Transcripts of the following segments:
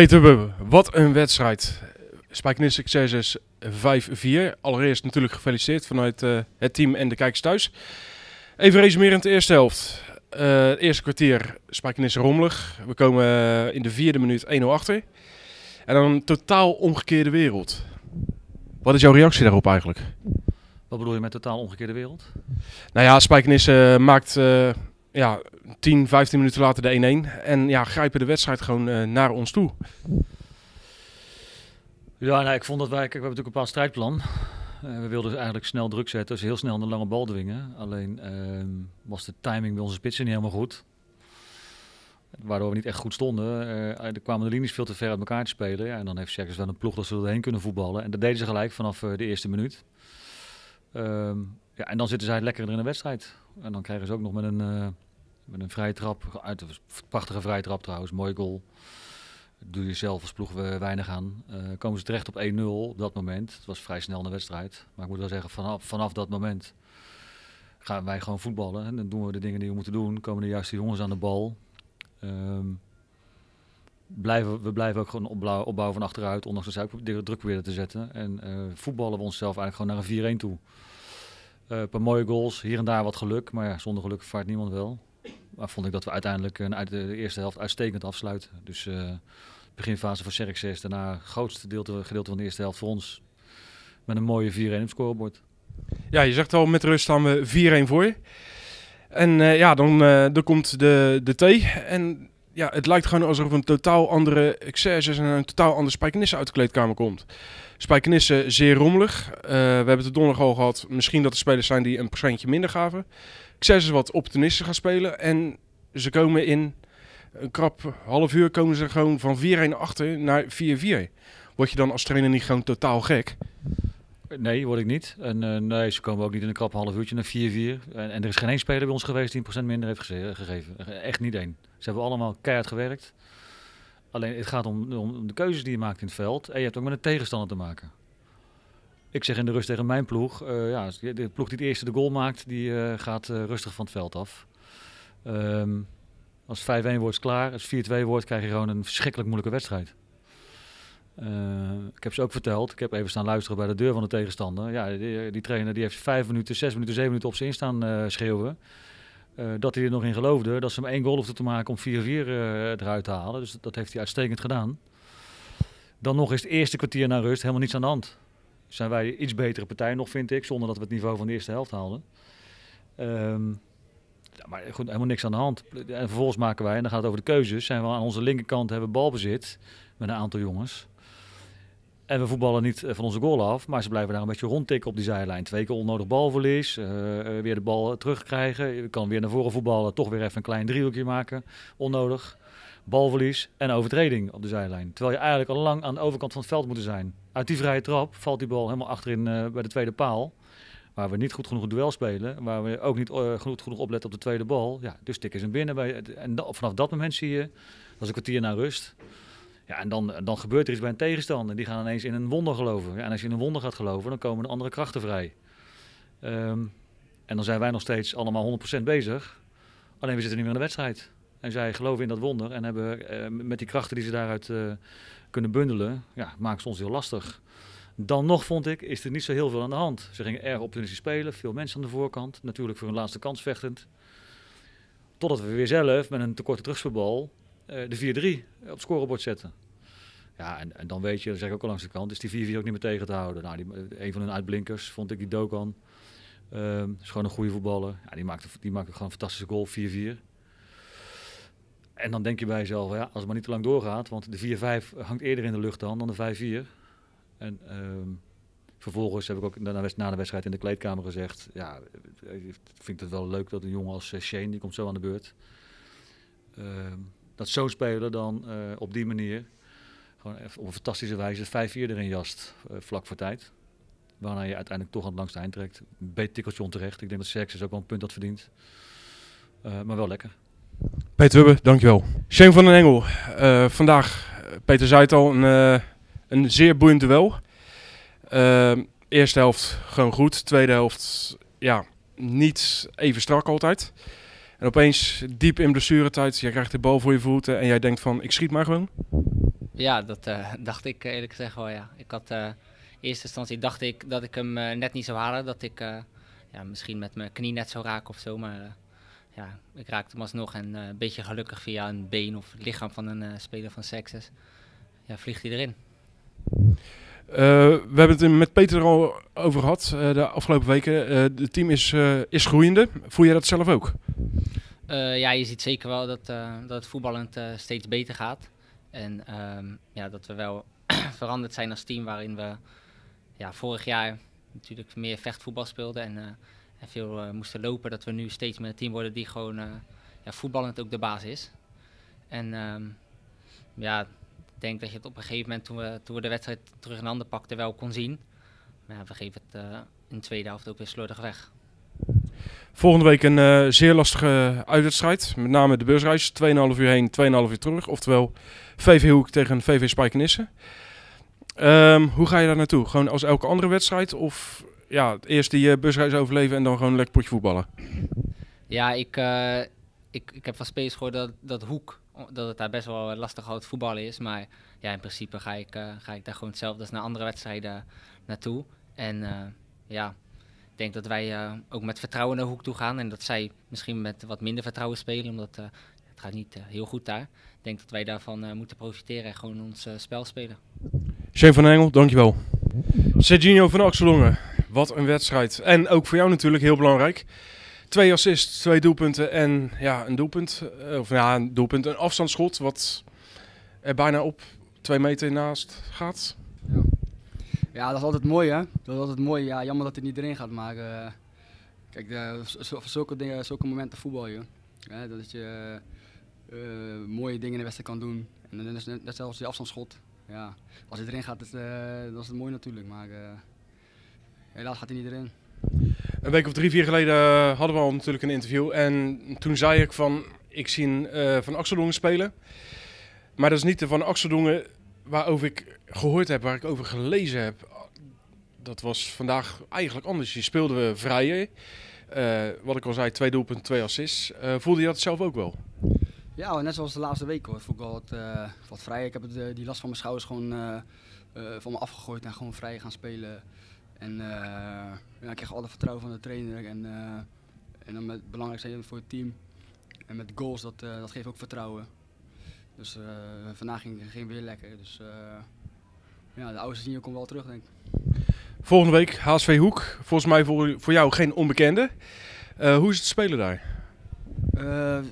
Peter Bubbe, wat een wedstrijd. Spijkenis Successes 5-4. Allereerst natuurlijk gefeliciteerd vanuit uh, het team en de kijkers thuis. Even resumerend de eerste helft. Uh, het eerste kwartier Spijkenis rommelig. We komen uh, in de vierde minuut 1-0 achter. En dan een totaal omgekeerde wereld. Wat is jouw reactie daarop eigenlijk? Wat bedoel je met totaal omgekeerde wereld? Nou ja, Spijkenis maakt ja, 10, 15 minuten later de 1-1. En ja, grijpen de wedstrijd gewoon uh, naar ons toe. Ja, nou, ik vond dat wij, kijk, we hebben natuurlijk een bepaald strijdplan. Uh, we wilden eigenlijk snel druk zetten, dus heel snel een lange bal dwingen. Alleen uh, was de timing bij onze spitsen niet helemaal goed. Waardoor we niet echt goed stonden. Uh, er kwamen de linies veel te ver uit elkaar te spelen. Ja, en dan heeft Checkers wel een ploeg dat ze erheen kunnen voetballen. En dat deden ze gelijk vanaf de eerste minuut. Ehm, ja, en dan zitten zij lekker in de wedstrijd. En dan krijgen ze ook nog met een met een vrije trap, uit, prachtige vrije trap trouwens, mooi goal. Doe je zelf als ploeg weinig aan. Uh, komen ze terecht op 1-0 op dat moment. Het was vrij snel in de wedstrijd. Maar ik moet wel zeggen, vanaf, vanaf dat moment gaan wij gewoon voetballen. En dan doen we de dingen die we moeten doen. Komen de juiste jongens aan de bal. Um, blijven, we blijven ook gewoon opbouwen, van achteruit. Ondanks dat zij druk proberen te zetten. En uh, voetballen we onszelf eigenlijk gewoon naar een 4-1 toe. Uh, een paar mooie goals, hier en daar wat geluk. Maar ja, zonder geluk vaart niemand wel. Maar vond ik dat we uiteindelijk uit de eerste helft uitstekend afsluiten. Dus uh, beginfase voor Xerxes, daarna het grootste gedeelte, gedeelte van de eerste helft voor ons. Met een mooie 4-1 op scorebord. Ja, je zegt al, met rust staan we 4-1 voor. En uh, ja, dan, uh, dan komt de, de T. En ja, het lijkt gewoon alsof een totaal andere Xerxes en een totaal andere Spijkenisse uit de kleedkamer komt. Spijkenisse zeer rommelig. we hebben het donderdag al gehad. Misschien dat er spelers zijn die een procentje minder gaven. Ze wat opportunistisch gaan spelen. En ze komen in een krap half uur komen ze gewoon van 4-1 achter naar 4-4. Word je dan als trainer niet gewoon totaal gek? Nee, word ik niet. En uh, nee, ze komen ook niet in een krap half uurtje naar 4-4. En, er is geen één speler bij ons geweest die een minder heeft gegeven. Echt niet één. Ze hebben allemaal keihard gewerkt. Alleen het gaat om, om de keuzes die je maakt in het veld. En je hebt ook met een tegenstander te maken. Ik zeg in de rust tegen mijn ploeg, uh, ja, de ploeg die het eerste de goal maakt, die uh, gaat rustig van het veld af. Um, als 5-1 wordt klaar, als 4-2 wordt, krijg je gewoon een verschrikkelijk moeilijke wedstrijd. Ik heb ze ook verteld, ik heb even staan luisteren bij de deur van de tegenstander. Ja, die, trainer die heeft 5 minuten, 6 minuten, 7 minuten op zijn instaan schreeuwen. dat hij er nog in geloofde, dat ze hem één goal hoefden te maken om 4-4 eruit te halen. Dus dat heeft hij uitstekend gedaan. Dan nog eens het eerste kwartier naar rust, helemaal niets aan de hand zijn wij iets betere partij nog, vind ik. Zonder dat we het niveau van de eerste helft haalden. Ja, maar goed, helemaal niks aan de hand. En vervolgens maken wij, en dan gaat het over de keuzes, zijn we aan onze linkerkant hebben balbezit met een aantal jongens. En we voetballen niet eh, van onze goal af, maar ze blijven daar een beetje rondtikken op die zijlijn. Twee keer onnodig balverlies, uh, weer de bal terugkrijgen. Je kan weer naar voren voetballen, toch weer even een klein driehoekje maken, onnodig balverlies en overtreding op de zijlijn. Terwijl je eigenlijk al lang aan de overkant van het veld moet zijn. Uit die vrije trap valt die bal helemaal achterin bij de tweede paal. Waar we niet goed genoeg het duel spelen. Waar we ook niet genoeg opletten op de tweede bal. Ja, dus tikken ze binnen. Bij, en vanaf dat moment zie je, is een kwartier naar rust. Ja, en dan, dan gebeurt er iets bij een tegenstander. Die gaan ineens in een wonder geloven. Ja, en als je in een wonder gaat geloven, dan komen er andere krachten vrij. Um, en dan zijn wij nog steeds allemaal 100% bezig. Alleen we zitten niet meer in de wedstrijd. En zij geloven in dat wonder en hebben uh, met die krachten die ze daaruit uh, kunnen bundelen, ja, maakt ze ons heel lastig. Dan nog vond ik, is er niet zo heel veel aan de hand. Ze gingen erg opportunistisch spelen, veel mensen aan de voorkant, natuurlijk voor hun laatste kans vechtend. Totdat we weer zelf met een tekorte terugspeelbal uh, de 4-3 op scorebord zetten. Ja, en, en, dan weet je, dat zeg ik ook al langs de kant, is die 4-4 ook niet meer tegen te houden. Nou, die, een van hun uitblinkers vond ik die Dokan. Uh, is gewoon een goede voetballer. Ja, die maakte, die maakte gewoon een fantastische goal, 4-4. En dan denk je bij jezelf, ja, als het maar niet te lang doorgaat, want de 4-5 hangt eerder in de lucht dan, de 5-4. En um, vervolgens heb ik ook na de wedstrijd in de kleedkamer gezegd, ja, ik vind het wel leuk dat een jongen als eh, Shane, die komt zo aan de beurt, uh, dat zo'n speler dan uh, op die manier, gewoon op een fantastische wijze, 5-4 erin jast, uh, vlak voor tijd. Waarna je uiteindelijk toch aan het langste eind trekt. Beetje tikkeltje onterecht. Ik denk dat Serx ook wel een punt had verdiend. maar wel lekker. Peter Hubbe, dankjewel. Shane van den Engel, vandaag, Peter zei het al, een, zeer boeiend duel. Eerste helft gewoon goed, tweede helft ja, niet even strak altijd. En opeens diep in blessuretijd, jij krijgt de bal voor je voeten en jij denkt van ik schiet maar gewoon. Ja, dat uh, dacht ik eerlijk gezegd wel, ja. Ik had in eerste instantie dacht ik dat ik hem net niet zou halen. Dat ik ja, misschien met mijn knie net zou raken of zo. Maar ja, ik raakte hem alsnog en een beetje gelukkig via een been of het lichaam van een speler van Sexes. Ja, vliegt hij erin. Uh, we hebben het met Peter er al over gehad uh, de afgelopen weken. Het team is, is groeiende. Voel je dat zelf ook? ja, je ziet zeker wel dat, dat het voetballend steeds beter gaat. En ehm, ja, dat we wel veranderd zijn als team waarin we ja, vorig jaar natuurlijk meer vechtvoetbal speelden en, en veel moesten lopen. Dat we nu steeds meer een team worden die gewoon ja, voetballend ook de baas is. En um, ja, denk dat je het op een gegeven moment, toen we, toen we de wedstrijd terug in handen pakten, wel kon zien. Maar ja, we geven het uh, in de tweede helft ook weer slordig weg. Volgende week een uh, zeer lastige uitwedstrijd. Met name de beursreis. 2,5 uur heen, 2,5 uur terug. Oftewel VV Hoek tegen VV Spijkenisse. Um, hoe ga je daar naartoe? Gewoon als elke andere wedstrijd? Of ja, eerst die uh, busreis overleven en dan gewoon een lekker potje voetballen? Ja, ik, uh, ik, ik heb van Space gehoord dat, dat Hoek dat het daar best wel lastig het voetballen is. Maar ja, in principe ga ik, uh, ga ik daar gewoon hetzelfde als naar andere wedstrijden naartoe. En uh, ja, ik denk dat wij uh, ook met vertrouwen naar Hoek toe gaan. En dat zij misschien met wat minder vertrouwen spelen, omdat het gaat niet heel goed daar. Ik denk dat wij daarvan moeten profiteren en gewoon ons spel spelen. Shane van Engel, dankjewel. Serginho van Axelongen, wat een wedstrijd. En ook voor jou natuurlijk heel belangrijk. Twee assists, twee doelpunten en ja, een doelpunt. Eh, of ja, een doelpunt, een afstandsschot wat er bijna op twee meter naast gaat. Ja, ja dat is altijd mooi hè. Dat is altijd mooi. Ja, jammer dat het niet erin gaat, maar uh, kijk, de, zulke, dingen, momenten voetbal je. Dat je uh, mooie dingen in de wedstrijd kan doen. En dan is net, zelfs die afstandsschot. Ja, als het erin gaat, dat is het mooi natuurlijk, maar helaas gaat hij niet erin. Een week of drie, vier geleden eh, hadden we al natuurlijk een interview. En toen zei ik van, ik zie uh, Van Axeldongen spelen. Maar dat is niet de Van Axeldongen waarover ik gehoord heb, waar ik over gelezen heb. Dat was vandaag eigenlijk anders. Je speelde we vrijer. Uh, wat ik al zei, twee doelpunten, twee assists. Voelde je dat zelf ook wel? Ja, net zoals de laatste week hoor. Voel ik wel wat, wat vrij. Ik heb die last van mijn schouders gewoon van me afgegooid en gewoon vrij gaan spelen. En uh, ja, ik kreeg alle vertrouwen van de trainer. En, uh, en dan met het belangrijkste voor het team. En met goals, dat, uh, dat geeft ook vertrouwen. Dus vandaag ging, ging weer lekker. Dus ja, de oude senior komt wel terug, denk ik. Volgende week HSV Hoek. Volgens mij voor, voor jou geen onbekende. hoe is het spelen daar?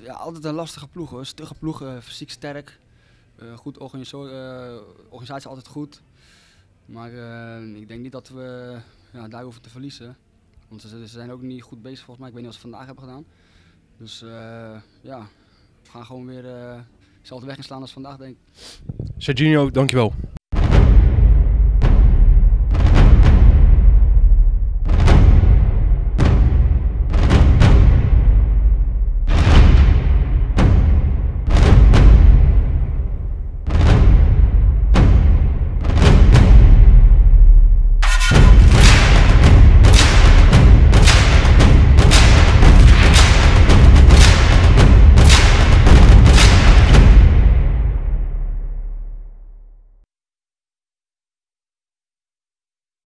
ja, altijd een lastige ploeg hoor. Stugge ploeg, fysiek sterk. goed organisatie, organisatie altijd goed. Maar uh, ik denk niet dat we ja, daar hoeven te verliezen. Want ze, zijn ook niet goed bezig volgens mij. Ik weet niet wat ze vandaag hebben gedaan. Dus uh, ja, we gaan gewoon weer dezelfde weg inslaan als vandaag denk ik. Serginho, dankjewel.